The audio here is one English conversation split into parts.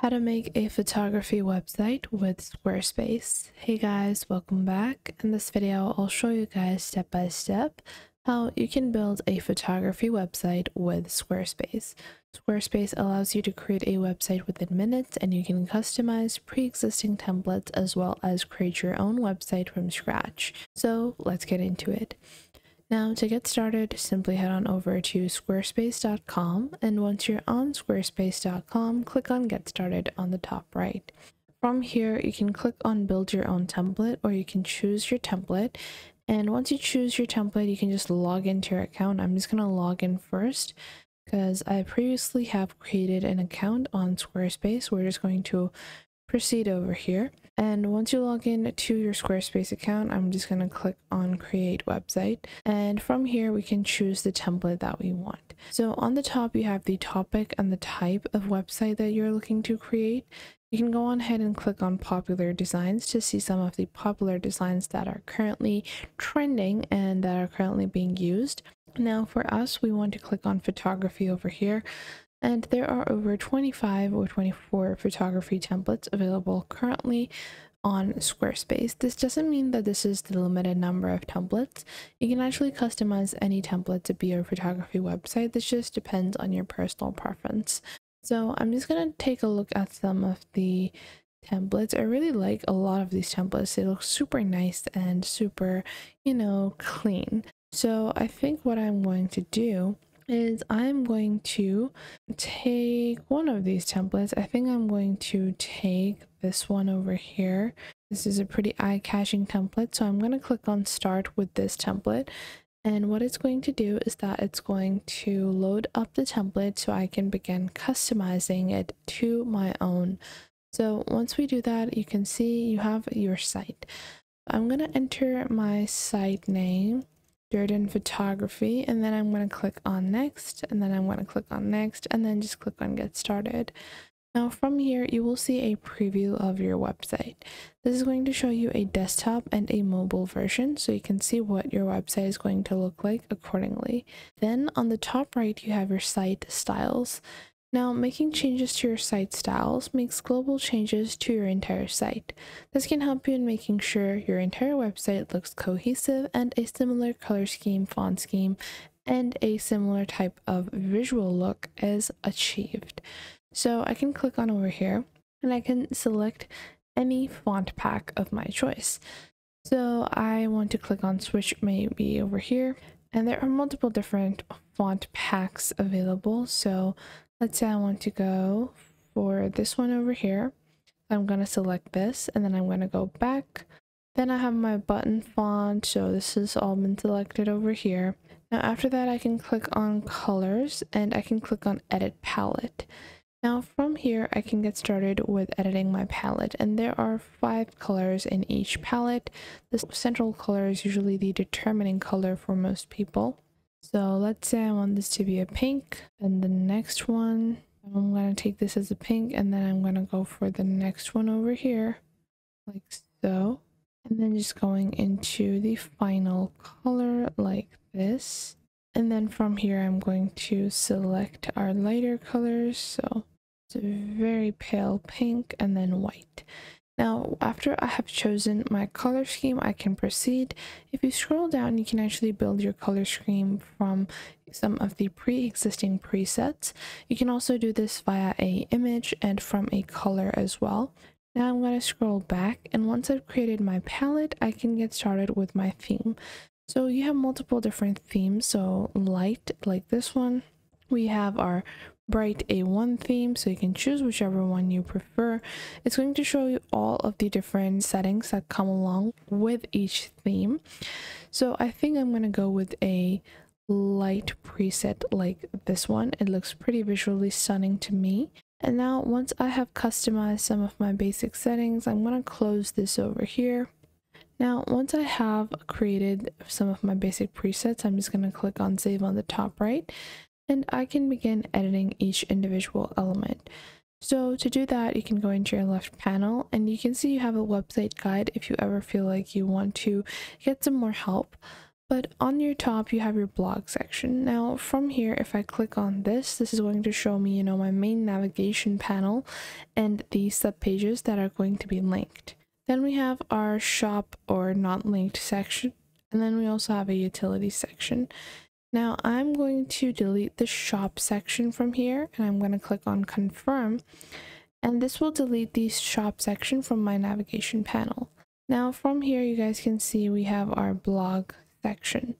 How to make a photography website with Squarespace. Hey guys, welcome back. In this video, I'll show you guys step by step how you can build a photography website with Squarespace. Squarespace allows you to create a website within minutes and you can customize pre-existing templates as well as create your own website from scratch. So let's get into it. Now to get started, simply head on over to squarespace.com and once you're on squarespace.com, click on get started on the top right. From here, you can click on build your own template or you can choose your template. And once you choose your template, you can just log into your account. I'm just going to log in first because I previously have created an account on Squarespace. We're just going to proceed over here. And once you log in to your Squarespace account, I'm just going to click on create website. And from here, we can choose the template that we want. So on the top, you have the topic and the type of website that you're looking to create. You can go on ahead and click on popular designs to see some of the popular designs that are currently trending and that are currently being used. Now for us, we want to click on photography over here and there are over 25 or 24 photography templates available currently on Squarespace. This doesn't mean that this is the limited number of templates. You can actually customize any template to be your photography website. This just depends on your personal preference. So I'm just going to take a look at some of the templates. I really like a lot of these templates. They look super nice and super, you know, clean. So I think what I'm going to do is I'm going to take one of these templates. I think I'm going to take this one over here. This is a pretty eye-catching template, so I'm going to click on start with this template. And what it's going to do is that it's going to load up the template so I can begin customizing it to my own. So once we do that, you can see you have your site. I'm going to enter my site name Durden Photography and then I'm going to click on next and then I'm going to click on next and then just click on get started. Now from here you will see a preview of your website. This is going to show you a desktop and a mobile version so you can see what your website is going to look like accordingly. Then on the top right you have your site styles. Now, making changes to your site styles makes global changes to your entire site. This can help you in making sure your entire website looks cohesive and a similar color scheme, font scheme, and a similar type of visual look is achieved. So I can click on over here and I can select any font pack of my choice. So I want to click on switch maybe over here and there are multiple different font packs available. So let's say I want to go for this one over here. I'm going to select this and then I'm going to go back. Then I have my button font. So this has all been selected over here. Now after that, I can click on colors and I can click on edit palette. Now from here, I can get started with editing my palette and there are five colors in each palette. The central color is usually the determining color for most people. So let's say I want this to be a pink and the next one, I'm going to take this as a pink and then I'm going to go for the next one over here like so. And then just going into the final color like this. And then from here, I'm going to select our lighter colors. So it's a very pale pink and then white. Now, after I have chosen my color scheme, I can proceed. If you scroll down, you can actually build your color scheme from some of the pre-existing presets. You can also do this via a image and from a color as well. Now I'm going to scroll back and once I've created my palette, I can get started with my theme. So you have multiple different themes. So light like this one, we have our bright A1 theme, so you can choose whichever one you prefer. It's going to show you all of the different settings that come along with each theme. So I think I'm going to go with a light preset like this one. It looks pretty visually stunning to me. And now once I have customized some of my basic settings, I'm going to close this over here. Now, once I have created some of my basic presets, I'm just going to click on save on the top right and I can begin editing each individual element. So to do that, you can go into your left panel and you can see you have a website guide if you ever feel like you want to get some more help. But on your top you have your blog section. Now from here if i click on this this is going to show me you know my main navigation panel and the sub pages that are going to be linked. Then we have our shop or not linked section and then we also have a utility section now i'm going to delete the shop section from here and i'm going to click on confirm and this will delete the shop section from my navigation panel now from here you guys can see we have our blog section.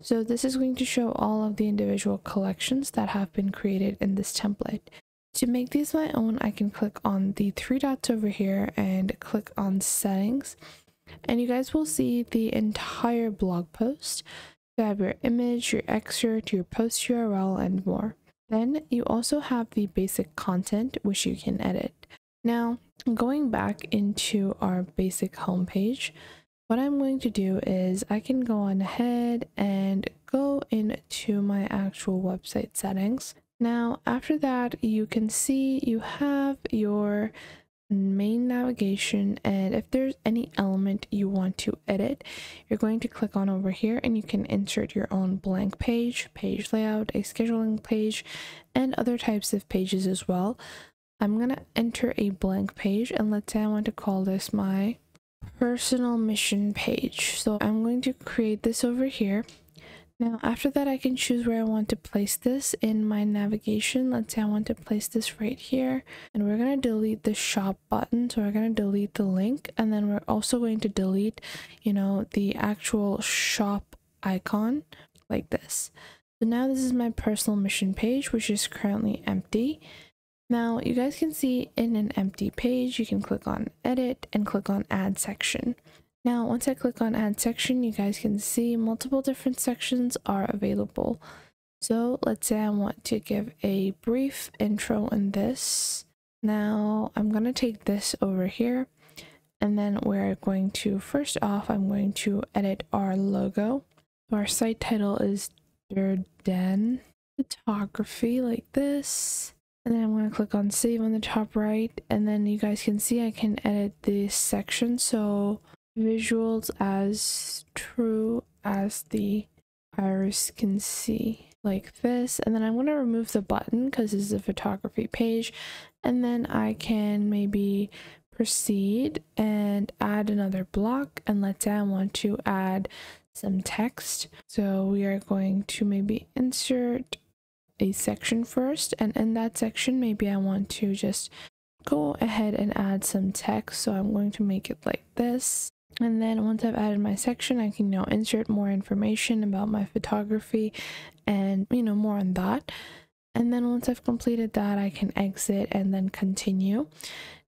So this is going to show all of the individual collections that have been created in this template. To make these my own, I can click on the three dots over here and click on settings. And you guys will see the entire blog post. You have your image, your excerpt, your post URL, and more. Then you also have the basic content, which you can edit. Now, going back into our basic homepage, what I'm going to do is I can go on ahead and go into my actual website settings. Now, after that, you can see you have your main navigation and if there's any element you want to edit you're going to click on over here and you can insert your own blank page page layout a scheduling page and other types of pages as well i'm going to enter a blank page and let's say i want to call this my personal mission page. So I'm going to create this over here. Now after that I can choose where I want to place this in my navigation. Let's say I want to place this right here and we're going to delete the shop button. So we're going to delete the link and then we're also going to delete, you know, the actual shop icon like this. So now this is my personal mission page which is currently empty. Now you guys can see in an empty page, you can click on edit and click on add section. Now once I click on add section, you guys can see multiple different sections are available. So let's say I want to give a brief intro in this. Now I'm going to take this over here and then we're going to first off, I'm going to edit our logo. Our site title is Durden Photography like this and then I'm going to click on save on the top right and then you guys can see I can edit this section so visuals as true as the iris can see like this. And then I'm going to remove the button because this is a photography page. And then I can maybe proceed and add another block and let's say I want to add some text. So we are going to maybe insert a section first. And in that section maybe I want to just go ahead and add some text. So I'm going to make it like this and then once I've added my section I can now insert more information about my photography and you know more on that. And then once I've completed that I can exit and then continue.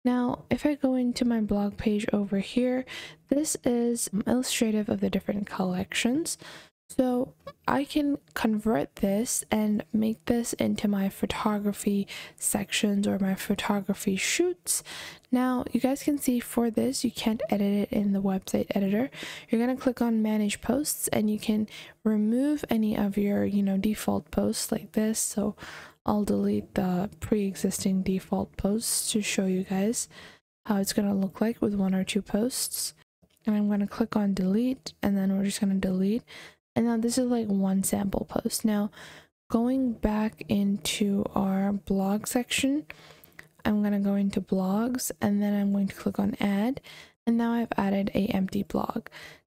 Now if I go into my blog page over here this is illustrative of the different collections so I can convert this and make this into my photography sections or my photography shoots. Now you guys can see for this, you can't edit it in the website editor. You're going to click on manage posts and you can remove any of your, you know, default posts like this. So I'll delete the pre-existing default posts to show you guys how it's going to look like with one or two posts. And I'm going to click on delete and then we're just going to delete and now this is like one sample post. Now going back into our blog section, I'm going to go into blogs and then I'm going to click on add. And now I've added a empty blog.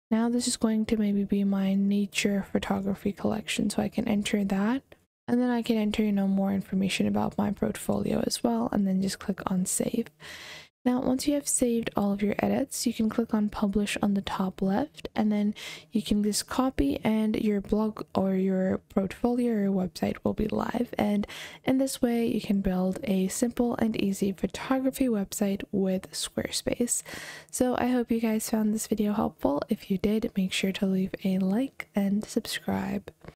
Now this is going to maybe be my nature photography collection. So I can enter that and then I can enter, you know, more information about my portfolio as well. And then just click on save. Now, once you have saved all of your edits, you can click on publish on the top left, and then you can just copy and your blog or your portfolio or your website will be live. And in this way, you can build a simple and easy photography website with Squarespace. So I hope you guys found this video helpful. If you did, make sure to leave a like and subscribe.